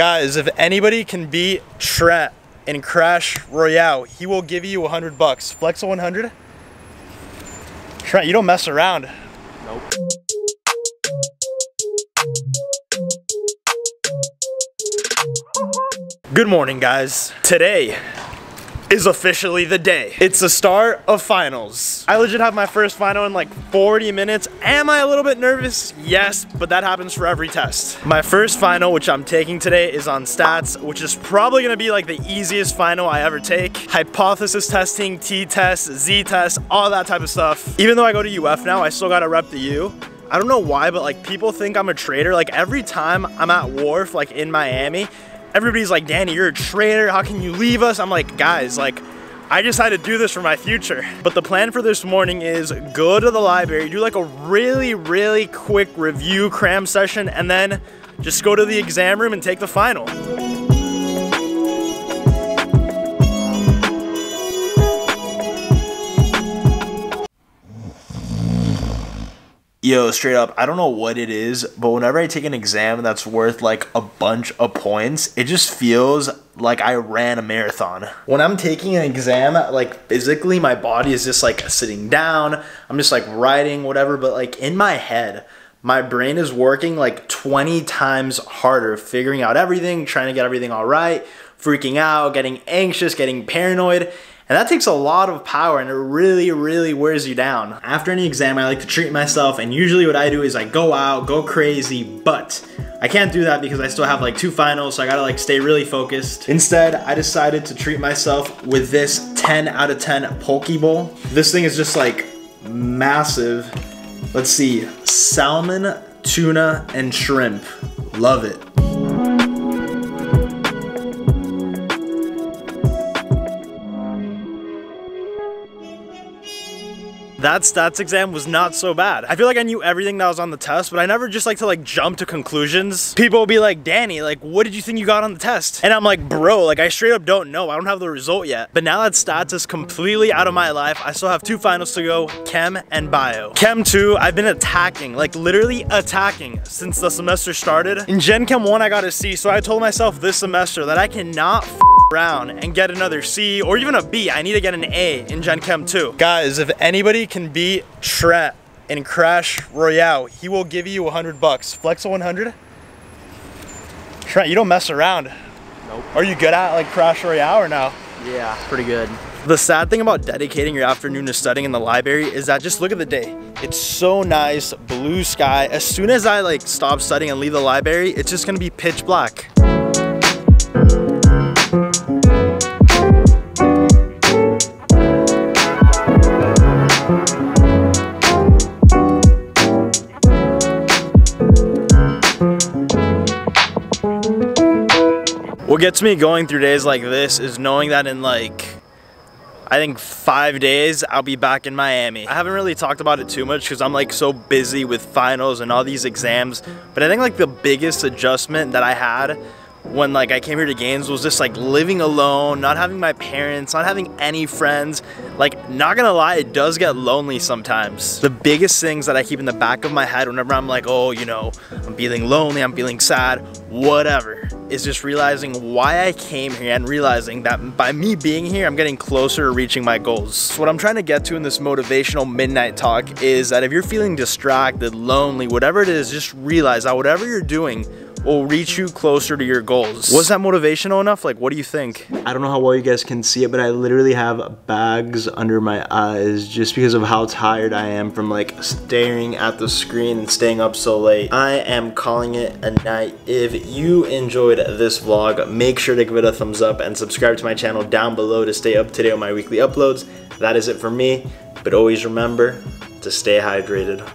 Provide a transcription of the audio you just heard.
Guys, if anybody can beat Trent in Clash Royale, he will give you 100 bucks. Flex a 100? Trent, you don't mess around. Nope. Good morning, guys. Today is officially the day. It's the start of finals. I legit have my first final in like 40 minutes. Am I a little bit nervous? Yes, but that happens for every test. My first final, which I'm taking today, is on stats, which is probably gonna be like the easiest final I ever take. Hypothesis testing, t-test, z-test, all that type of stuff. Even though I go to UF now, I still gotta rep the U. I don't know why, but like people think I'm a traitor. Like every time I'm at Wharf, like in Miami, everybody's like, Danny, you're a traitor. How can you leave us? I'm like, guys, like, I decided to do this for my future. But the plan for this morning is go to the library, do like a really, really quick review cram session, and then just go to the exam room and take the final. Yo, straight up, I don't know what it is, but whenever I take an exam that's worth like a bunch of points, it just feels like I ran a marathon. When I'm taking an exam, like physically, my body is just like sitting down. I'm just like writing, whatever, but like in my head, my brain is working like 20 times harder, figuring out everything, trying to get everything all right, freaking out, getting anxious, getting paranoid. And that takes a lot of power and it really, really wears you down. After any exam, I like to treat myself and usually what I do is I go out, go crazy, but I can't do that because I still have like two finals, so I gotta like stay really focused. Instead, I decided to treat myself with this 10 out of 10 Poke Bowl. This thing is just like massive. Let's see, salmon, tuna, and shrimp. Love it. That stats exam was not so bad. I feel like I knew everything that was on the test, but I never just like to like jump to conclusions. People will be like, Danny, like, what did you think you got on the test? And I'm like, bro, like I straight up don't know. I don't have the result yet. But now that stats is completely out of my life, I still have two finals to go, chem and bio. Chem 2, I've been attacking, like literally attacking since the semester started. In Gen Chem 1, I got a C, so I told myself this semester that I cannot around and get another C or even a B. I need to get an A in Gen Chem 2. Guys, if anybody can beat Trent in Clash Royale, he will give you 100 bucks. Flex a 100? Trent, you don't mess around. Nope. Are you good at like Clash Royale or no? Yeah, pretty good. The sad thing about dedicating your afternoon to studying in the library is that just look at the day. It's so nice, blue sky. As soon as I like stop studying and leave the library, it's just gonna be pitch black. What gets me going through days like this is knowing that in like I think five days I'll be back in Miami. I haven't really talked about it too much because I'm like so busy with finals and all these exams. But I think like the biggest adjustment that I had when like I came here to games was just like living alone, not having my parents, not having any friends. Like not gonna lie, it does get lonely sometimes. The biggest things that I keep in the back of my head whenever I'm like, oh, you know, I'm feeling lonely, I'm feeling sad, whatever, is just realizing why I came here and realizing that by me being here, I'm getting closer to reaching my goals. So what I'm trying to get to in this motivational midnight talk is that if you're feeling distracted, lonely, whatever it is, just realize that whatever you're doing, will reach you closer to your goals. Was that motivational enough? Like, what do you think? I don't know how well you guys can see it, but I literally have bags under my eyes just because of how tired I am from like staring at the screen and staying up so late. I am calling it a night. If you enjoyed this vlog, make sure to give it a thumbs up and subscribe to my channel down below to stay up to date on my weekly uploads. That is it for me, but always remember to stay hydrated.